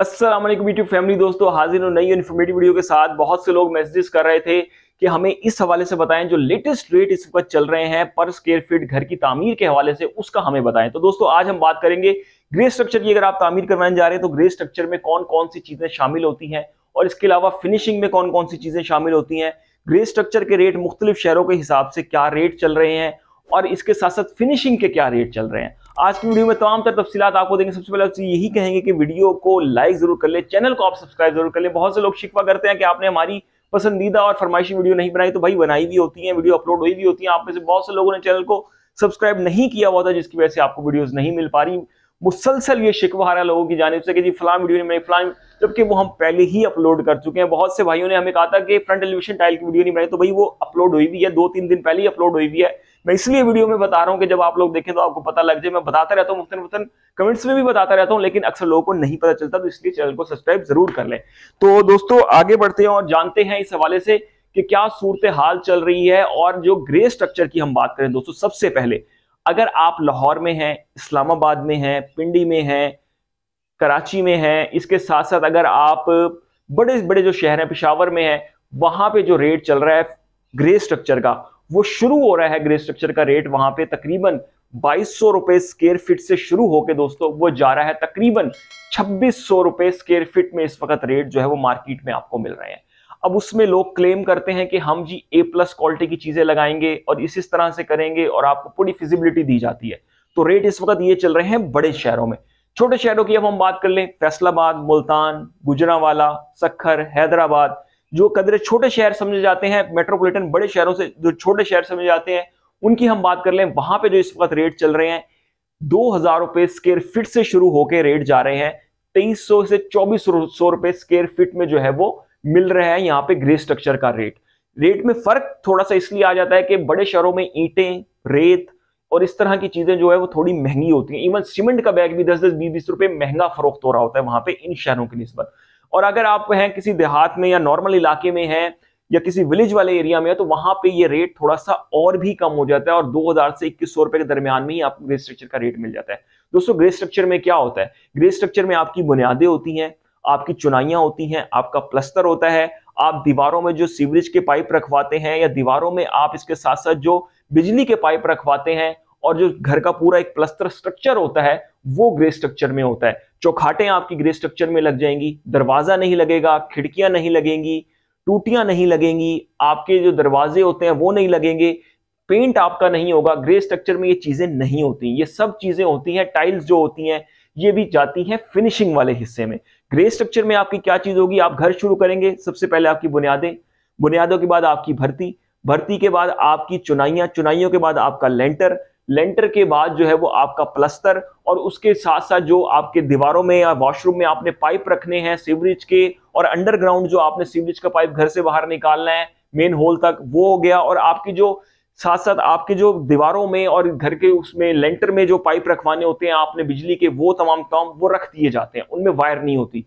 Aslam YouTube family दोस्तों। हाजिर हूँ नई इन्फॉर्मेटिव वीडियो के साथ। बहुत से लोग मैसेजेस कर रहे थे कि हमें इस हवाले से बताएँ जो लेटेस्ट रेट इस वक्त चल रहे हैं पर स्क्वेयर फीट घर की तामीर के हवाले से, उसका हमें बताएँ। तो दोस्तों, आज हम बात करेंगे ग्रे स्ट्रक्चर की। अगर आप तामीर करवाने जा रहे हैं तो ग्रे स्ट्रक्चर में कौन कौन सी चीज़ें शामिल होती हैं? और इसके अलावा फिनिशिंग में कौन कौन सी चीज़ें शामिल होती हैं? ग्रे स्ट्रक्चर के रेट मुख्तलिफ़ शहरों के हिसाब से क्या रेट चल रहे हैं? और इसके साथ साथ फिनिशिंग के क्या रेट चल रहे हैं? आज की वीडियो में तमाम तर तफसीलात आपको देंगे। सबसे पहले यही कहेंगे कि वीडियो को लाइक ज़रूर कर ले, चैनल को आप सब्सक्राइब ज़रूर कर ले। बहुत से लोग शिकवा करते हैं कि आपने हमारी पसंदीदा और फरमाइशी वीडियो नहीं बनाई तो भाई बनाई भी होती है, वीडियो अपलोड हुई भी होती है। आप में से बहुत से लोगों ने चैनल को सब्सक्राइब नहीं किया हुआ था, जिसकी वजह से आपको वीडियोस नहीं मिल पा रही। मुसलसल ये शिकवा रहा लोगों की जानब से कि जी फलाम वीडियो नहीं बनाई फलाम जबकि वो हम पहले ही अपलोड कर चुके हैं। बहुत से भाइयों ने हमें कहा था कि फ्रंट एलिवेशन टाइल की वीडियो नहीं बनाई तो भाई वो अपलोड हुई भी है दो तीन दिन पहले ही अपलोड हुई भी है। मैं इसलिए वीडियो में बता रहा हूँ कि जब आप लोग देखें तो आपको पता लग जाए, मैं बताता रहता हूँ, मुफ्तन मुफ्तन, कमेंट्स में भी बताता रहता हूँ, लेकिन अक्सर लोगों को नहीं पता चलता तो इसलिए चैनल को सब्सक्राइब ज़रूर कर लें। तो दोस्तों, आगे बढ़ते हैं और जानते हैं इस हवाले से कि क्या सूरत हाल चल रही है और जो ग्रे स्ट्रक्चर की हम बात करें दोस्तों, सबसे पहले, अगर आप लाहौर में हैं, इस्लामाबाद में हैं, पिंडी में हैं, कराची में हैं, इसके साथ साथ अगर आप बड़े बड़े जो शहर हैं, पिशावर में हैं, वहाँ पे जो रेट चल रहा है ग्रे स्ट्रक्चर का वो शुरू हो रहा है ग्रे स्ट्रक्चर का रेट वहाँ पे तकरीबन बाईस सौ रुपए स्केयर फीट से शुरू होकर दोस्तों वो जा रहा है तकरीबन छब्बीस सौ रुपए स्केयर फीट में इस वक्त रेट जो है वो मार्केट में आपको मिल रहे हैं। अब उसमें लोग क्लेम करते हैं कि हम जी ए प्लस क्वालिटी की चीज़ें लगाएँगे और इस इस तरह से करेंगे और आपको पूरी फिजिबिलिटी दी जाती है। तो रेट इस वक्त ये चल रहे हैं बड़े शहरों में। छोटे शहरों की अब हम बात कर लें, फैसलाबाद, मुल्तान, गुजरावाला, सखर, हैदराबाद। जो कदरे छोटे शहर समझे जाते हैं मेट्रोपोलिटन बड़े शहरों से जो छोटे शहर समझे जाते हैं, उनकी हम बात कर लें, वहाँ पे जो इस वक्त रेट चल रहे हैं, दो हज़ार रुपए स्केयर फिट से शुरू होकर रेट जा रहे हैं, तेईस सौ से चौबीस सौ रुपए स्केयर फिट में जो है वो मिल रहा है यहाँ पे ग्रे स्ट्रक्चर का रेट रेट में फ़र्क थोड़ा सा इसलिए आ जाता है कि बड़े शहरों में ईंटें, रेत और इस तरह की चीज़ें जो है वो थोड़ी महँगी होती हैं। इवन सीमेंट का बैग भी दस दस बीस बीस रुपए महँगा फरोख्त हो रहा होता है वहाँ पे इन शहरों की नस्बत। और अगर आप हैं किसी देहात में या नॉर्मल इलाके में हैं या किसी विलेज वाले एरिया में है तो वहाँ पे ये रेट थोड़ा सा और भी कम हो जाता है और 2000 से इक्कीस सौ रुपए के दरमियान में ही आपको ग्रे स्ट्रक्चर का रेट मिल जाता है। दोस्तों ग्रे स्ट्रक्चर में क्या होता है? ग्रे स्ट्रक्चर में आपकी बुनियादें होती हैं, आपकी चुनाइयाँ होती हैं, आपका प्लस्तर होता है, आप दीवारों में जो सीवरेज के पाइप रखवाते हैं या दीवारों में आप इसके साथ साथ जो बिजली के पाइप रखवाते हैं और जो घर का पूरा एक प्लस्तर स्ट्रक्चर होता है, वो ग्रे स्ट्रक्चर में होता है। चौखाटें आपकी ग्रे स्ट्रक्चर में लग जाएँगी, दरवाज़ा नहीं लगेगा, खिड़कियाँ नहीं लगेंगी, टूटियाँ नहीं लगेंगी, आपके जो दरवाजे होते हैं वो नहीं लगेंगे पेंट आपका नहीं होगा ग्रे स्ट्रक्चर में ये चीज़ें नहीं होती, ये सब चीज़ें होती हैं टाइल्स जो होती हैं, ये भी जाती हैं फिनिशिंग वाले हिस्से में। ग्रे स्ट्रक्चर में आपकी क्या चीज़ होगी? आप घर शुरू करेंगे, सबसे पहले आपकी बुनियादें, बुनियादों के बाद आपकी भर्ती भर्ती के बाद आपकी चुनाइयाँ, चुनाइयों के बाद आपका लेंटर लेंटर के बाद जो है वो आपका प्लस्तर और उसके साथ साथ जो आपके दीवारों में या वॉशरूम में आपने पाइप रखने हैं, सीवरेज के और अंडरग्राउंड जो आपने सीवरेज का पाइप घर से बाहर निकालना है, मेन होल तक, वो हो गया और आपकी जो साथ साथ आपके जो दीवारों में और घर के उसमें लेंटर में जो पाइप रखवाने होते हैं, आपने बिजली के वो तमाम काम वो रख दिए जाते हैं, उनमें वायर नहीं होती।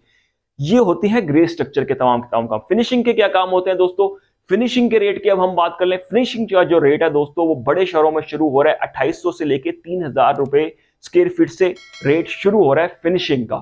ये होती है ग्रे स्ट्रक्चर के तमाम तमाम काम। फिनिशिंग के क्या काम होते हैं दोस्तों? फिनिशिंग के रेट की अब हम बात कर लें। फिनिशिंग का जो रेट है दोस्तों, वो बड़े शहरों में शुरू हो रहा है। अट्ठाईस से लेके तीन हज़ार रुपए स्क्वेयर फीट से रेट शुरू हो रहा है फिनिशिंग का।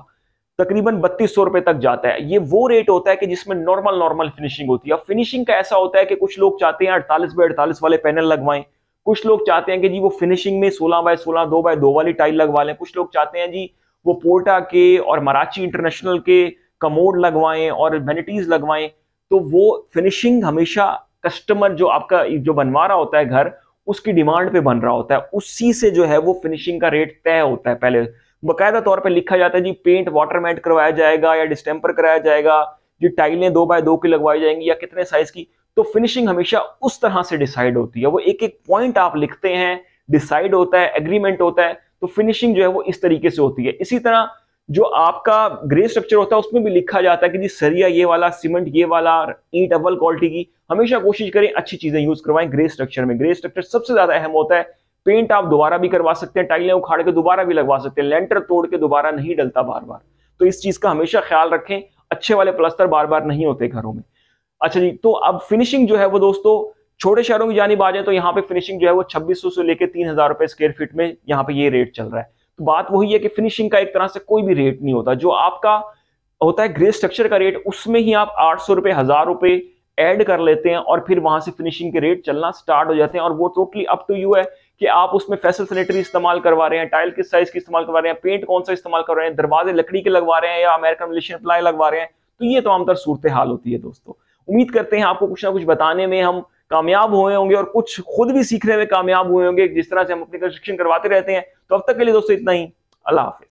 तकरीबन बत्तीस सौ रुपए तक जाता है। ये वो रेट होता है कि जिसमें नॉर्मल नॉर्मल फिनिशिंग होती है। फिनिशिंग का ऐसा होता है कि कुछ लोग चाहते हैं अड़तालीस बाय अड़तालीस वाले पैनल लगवाएँ। कुछ लोग चाहते हैं कि जी वो फिनिशिंग में सोलह बाय सोलह, दो बाय दो वाली टाइल लगवा लें। कुछ लोग चाहते हैं जी वो पोर्टा के और मराची इंटरनेशनल के कमोड लगवाएँ और वेनिटीज लगवाएँ। तो वो फिनिशिंग हमेशा कस्टमर जो आपका, जो बनवा रहा होता है घर, उसकी डिमांड पे बन रहा होता है। उसी से जो है वो फिनिशिंग का रेट तय होता है पहले। बाकायदा तौर पर लिखा जाता है, जी पेंट वाटर मैट करवाया जाएगा या डिस्टेम्पर कराया जाएगा, जी टाइलें दो बाय दो की लगवाई जाएँगी या कितने साइज़ की? तो फिनिशिंग हमेशा उस तरह से डिसाइड होती है। वो एक एक पॉइंट आप लिखते हैं डिसाइड होता है एग्रीमेंट होता है तो फिनिशिंग जो है वो इस तरीके से होती है। इसी तरह जो आपका ग्रे स्ट्रक्चर होता है, उसमें भी लिखा जाता है कि जी सरिया ये वाला सीमेंट ये वाला, ईट अव्वल क्वालिटी की, हमेशा कोशिश करें अच्छी चीज़ें यूज़ करवाएँ ग्रे स्ट्रक्चर में। ग्रे स्ट्रक्चर सबसे ज़्यादा अहम होता है। पेंट आप दोबारा भी करवा सकते हैं टाइलें उखाड़ के दोबारा भी लगवा सकते हैं लेंटर तोड़ के दोबारा नहीं डलता बार बार तो इस चीज़ का हमेशा ख्याल रखें, अच्छे वाले प्लस्तर बार बार नहीं होते घरों में। अच्छा जी तो अब फिनिशिंग जो है वो दोस्तों, छोटे शहरों की जानी जाए तो यहाँ पे फिनिशिंग जो है वो छब्बीस से लेकर तीन हज़ार रुपए स्क्वायर फीट में यहाँ पे ये रेट चल रहा है। बात वही है कि फिनिशिंग का एक तरह से कोई भी रेट नहीं होता। जो आपका होता है ग्रे स्ट्रक्चर का रेट उसमें ही आप आठ सौ रुपए, हज़ार रुपए ऐड कर लेते हैं और फिर वहाँ से फिनिशिंग के रेट चलना स्टार्ट हो जाते हैं। और वो टोटली अप टू यू है कि आप उसमें फैसल सैनिटरी इस्तेमाल करवा रहे हैं टाइल किस साइज़ की इस्तेमाल करवा रहे हैं पेंट कौन सा इस्तेमाल कर रहे हैं, दरवाजे लकड़ी के लगवा रहे हैं या अमेरिकन मलेशियन प्लाई लगवा रहे हैं। तो ये तमाम तर सूरत हाल होती है दोस्तों। उम्मीद करते हैं आपको कुछ ना कुछ बताने में हम कामयाब हुए होंगे और कुछ खुद भी सीखने में कामयाब हुए होंगे, जिस तरह से हम अपने प्रशिक्षण करवाते रहते हैं। तो अब तक के लिए दोस्तों इतना ही। अल्लाह हाफिज।